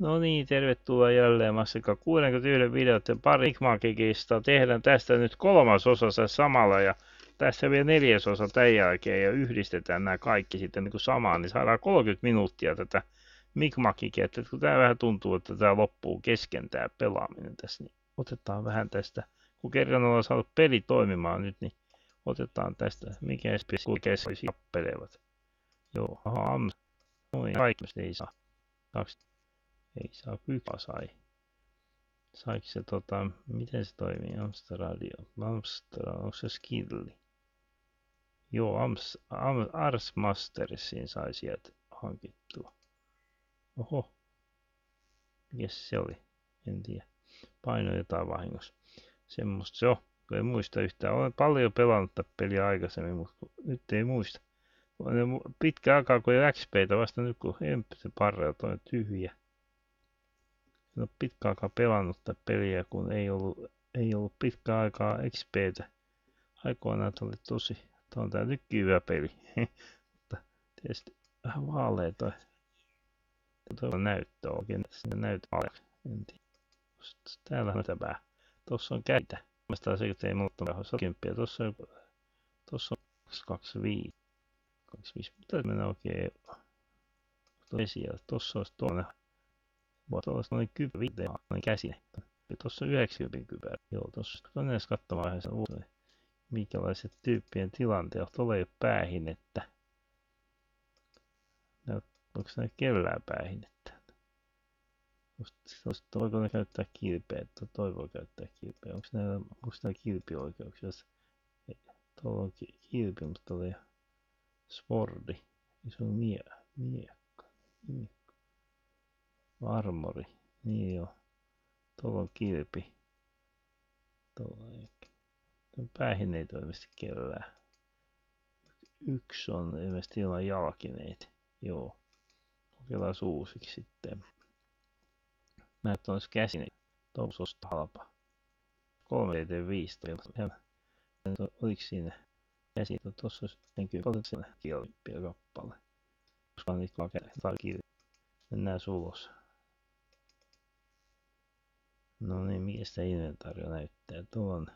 No niin, tervetuloa jälleen Massika 61 videoiden pari. Tehdään tästä nyt kolmas osa samalla ja tässä vielä neljäs osa tämän jälkeen ja yhdistetään nämä kaikki sitten niin kuin samaan, niin saadaan 30 minuuttia tätä Mikmakikia. Että kun tämä vähän tuntuu, että tämä loppuu kesken tämä pelaaminen tässä, niin otetaan vähän tästä. Kun kerran ollaan saanut peli toimimaan nyt, niin otetaan tästä, mikä spesiaalisesti jappelevat. Joo, aha, noin, kaikki ei saa. Kaksi ei saa, yksi sai. Saiko se tota, miten se toimii, Amstrad Radio? Amstrad, onko se skilli? Joo, Ams, Am, Ars Mastersin sai sieltä hankittua. Oho. Mikäs se oli? En tiedä. Paino jotain vahingossa. Semmosta se on. Ei muista yhtään. Olen paljon pelannut tätä peliä aikaisemmin, mutta nyt ei muista. Pitkä aikaa, kun ei XPtä vasta nyt, kun se parreilta on tyhjä en ole pitkä aikaa pelannut tätä peliä, kun ei ollut, ei ollut pitkä aikaa XPtä. Aikoinaan oli tosi, tämä on nytkin hyvä peli. Mutta tietysti vähän vaalea toi. Tuo näyttö oikein, sinne näyttö vaaleaksi. En tiedä. Täällä on tämä. Tuossa on käitä. Mä se, että ei muuta rahaa 10. Tuossa on, tuossa on 25. 25. Mitä mennä oikein? Tuossa olisi tuonne Voisi olla sellainen kypärä, sellainen käsine. Tuossa 90 kypärä. Joo, tuossa on edes katsomaan sen uudelleen. Minkälaiset tyyppien tilanteet. Tuolla ei ole päähinettä. Onko ne kellään päähinettä? Voiko ne käyttää kilpeä? Toi voi käyttää kilpeä. Onko näillä, onko näillä kilpioikeuksia? Tuolla on kilpi, mutta tuolla ei spordi. Se on mie, miekka. miekka. Armori. Niin joo. Tuolla on kilpi. Tuolla ei. Päähin ei ilmeisesti kellään. Yksi on ilmeisesti ilman jalkineita. Joo. Kokeillaan uusiksi sitten. Mä et olisi käsineitä. Tuossa olisi halpa. 3,5 Oliko siinä käsi? Tuossa olisi 40 kilppiä kappale. Koska on niitä vaan kilppiä. Mennään ulos. No niin, mikä sitä inventaario näyttää tuon?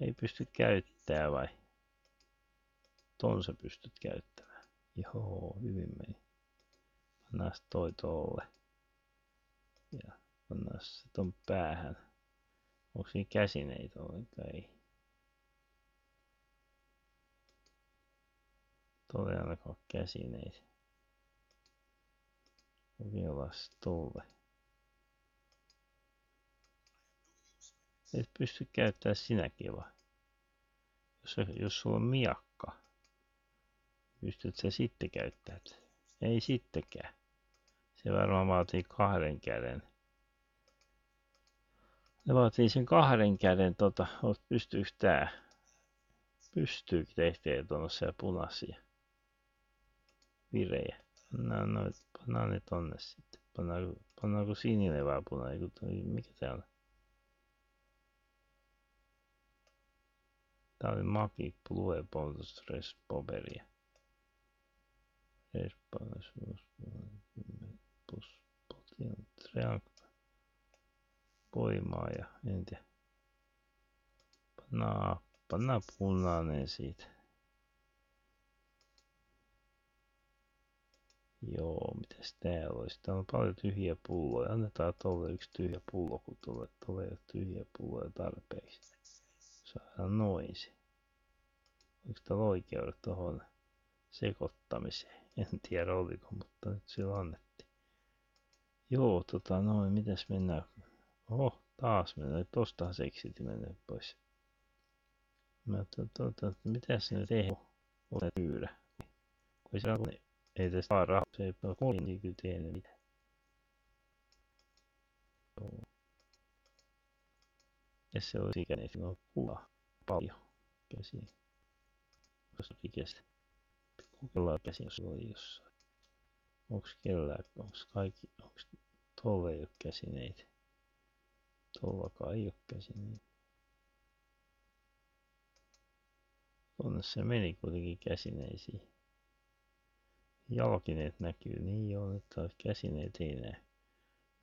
Ei pysty käyttää vai? Ton sä pystyt käyttämään. Joo, hyvin meni. Pannaan toi tolle. Ja pannaan se ton päähän. Onko siinä käsineitä ollenkaan? Ei. Tuolla ei ainakaan käsineitä. Vielas tolle. Et pysty käyttämään sinäkin vai? Jos, jos sulla on miakka, pystyt se sitten käyttämään? Ei sittenkään. Se varmaan vaatii kahden käden. Ne vaatii sen kahden käden, tota, pystyykö tää? Pystyykö tehtiin tuollaisia punaisia virejä? Nämä noit Pannaan ne tonne sitten. Pannaanko, pannaanko sininen vai punainen? Mikä tää on? Tää oli Maki Blue Bonus Stress Poberia. Respawnus plus potion triangle. Voimaa ja en tiedä. Pannaan punainen siitä. Joo, mitäs täällä olisi? Täällä on paljon tyhjiä pulloja. Annetaan tolle yksi tyhjä pullo, kun tuolle, tuolle ei ole tyhjiä pulloja tarpeeksi. Saadaan noin se. Oliko täällä oikeudet tuohon sekoittamiseen? En tiedä oliko, mutta nyt sillä annettiin. Joo, tota noin, mitäs mennään? Oho, taas mennään. Tostahan se eksiti menee pois. Mä tota, mitäs ne tehdään? Olen myydä. Kun se on ei tästä saa rahaa, se ei ole kuulin, niin tehnyt mitään. Joo. Ja se olisi ikäinen, että on kuva paljon käsiä. Koska ikäistä. Kokeillaan käsiä, jos oli jossain. Onks kellään, onks kaikki, onks tuolla ei ole käsineitä. Tuollakaan ei ole käsineitä. Tuonne se meni kuitenkin käsineisiin. Jalkineet näkyy. Niin joo, nyt taas käsineet ei näe.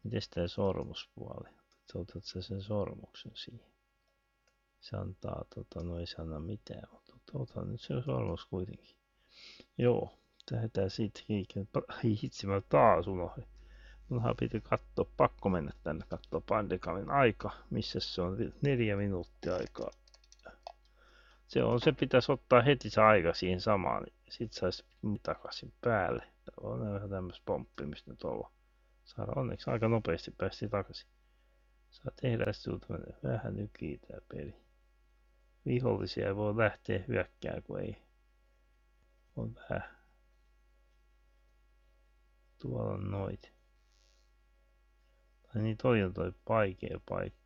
Mites tää sormuspuoli? Otat sä sen sormuksen siihen? Se antaa, tota, no ei se anna mitään, mutta ota nyt se sormus kuitenkin. Joo, lähdetään siitä. Ai hitsi, mä taas unohdin. Munhan piti katsoa, pakko mennä tänne katsoa Pandekamin aika. Missä se on? Neljä minuuttia aikaa. Se on, se pitäisi ottaa heti se aika siihen samaan, niin sit saisi takaisin päälle. On vähän tämmöistä pomppimista nyt olla. Saada onneksi aika nopeasti päästi takaisin. Saa tehdä sinulta vähän nykii tää peli. Vihollisia ei voi lähteä hyökkää, kun ei on vähän. Tuolla on noit. Tai niin toi on toi vaikea paikka.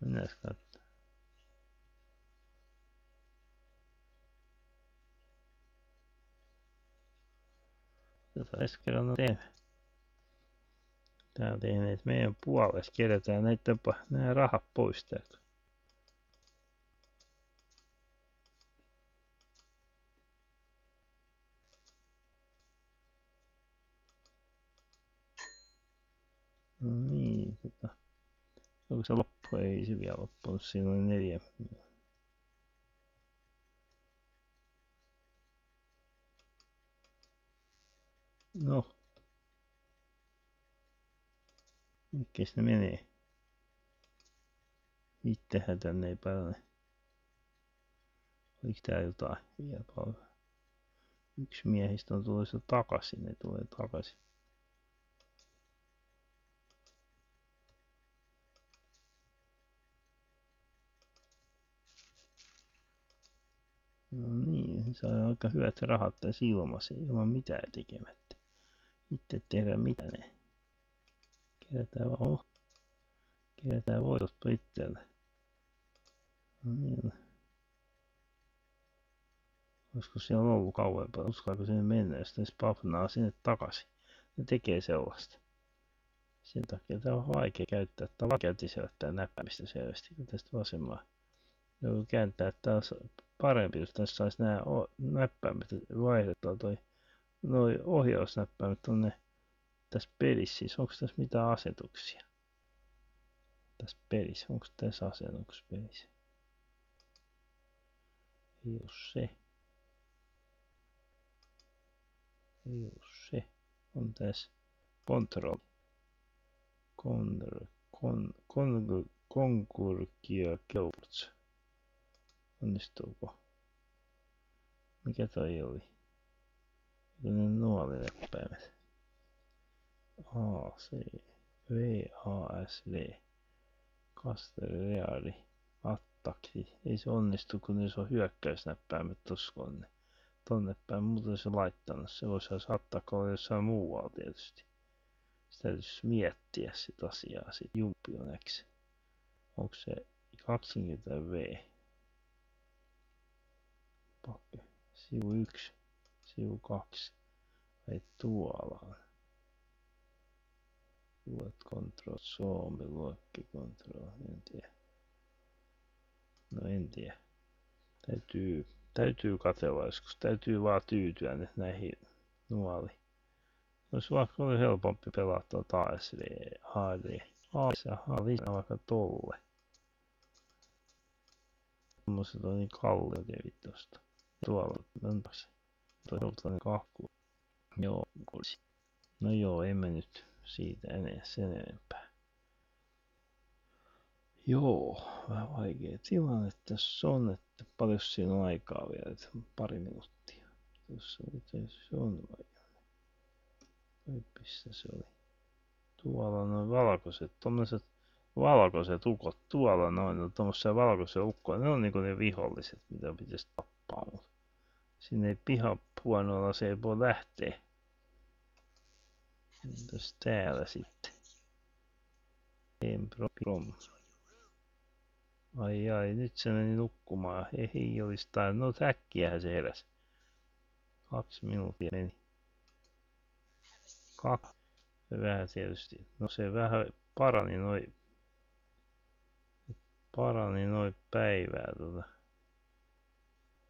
Mennään katsomaan. Tätä Eskelon teemme. Tää on tehneet meidän puolesta. Kerätään näitä nämä rahat pois täältä. No niin, tota. Onko se loppu? Ei se vielä loppunut. Siinä oli neljä. No. Mikäs ne menee? Itsehän tänne ei päälle. Oliko tää jotain vielä? Yksi miehistä on tulossa takaisin, ne tulee takaisin. No niin, saa aika hyvät rahat tässä ilmassa ilman mitään tekemättä. Itse tehdä mitään. Kerätään vaan oh. Kerätään voitot itselle. No niin. Olisiko siellä ollut kauempaa? Uskaako sinne mennä, jos ne spafnaa sinne takaisin? Ne tekee sellaista. Sen takia tämä on vaikea käyttää. Tämä on vaikea sijoittaa näppäimistä selvästi, tästä vasemmaa. Joku kääntää taas parempi, jos tässä saisi nämä näppäimet vaihdettua toi noi ohjausnäppäimet tuonne tässä pelissä. Siis onko tässä mitään asetuksia? Tässä pelissä. Onko tässä asetuksia pelissä? Ei ole se. Ei ole se. On tässä control. Con, con, con, konkurkia kelputsa. Onnistuuko? Mikä toi oli? Ne nuolileppäimet. A, C, V, A, S, V. Caster, Reali, Attaki. Ei se onnistu, kun jos on hyökkäysnäppäimet tuskon. Tonne päin muuten se laittanut. Se voisi olisi Attakka olla jossain muualla tietysti. Sitä täytyisi miettiä sitä asiaa sit jumpioneksi. Onko se 20 V? Pakke. Sivu 1, sivu 2. Vai tuolla. Luet control, Suomi, luokki control, en tiedä. No en tiedä. Täytyy, täytyy katsella joskus, täytyy vaan tyytyä nyt näihin nuoli. Olisi vaikka oli helpompi pelata taas HD. AS ja lisää vaikka tolle. Tommoset on niin kalliot tosta tuolla se Toivottavasti kahku. Joo, kuulisi. No joo, emme nyt siitä enää sen enempää. Joo, vähän vaikea tilanne tässä on, että paljon siinä on aikaa vielä, että pari minuuttia. Tuossa miten se on vai? Missä se oli? Tuolla noin valkoiset, tommoset valkoiset ukot tuolla noin, no tommosia valkoisia ukkoja, ne on niinku ne viholliset, mitä pitäisi tappaa, mutta sinne pihapuonolla se ei voi lähteä. Entäs täällä sitten? Emproprom. Ai ai, nyt se meni nukkumaan. Ei olisi tai no äkkiähän se heräsi. Kaksi minuuttia meni. Kaksi. Se vähän tietysti. No se vähän parani noin. Parani noin päivää tota.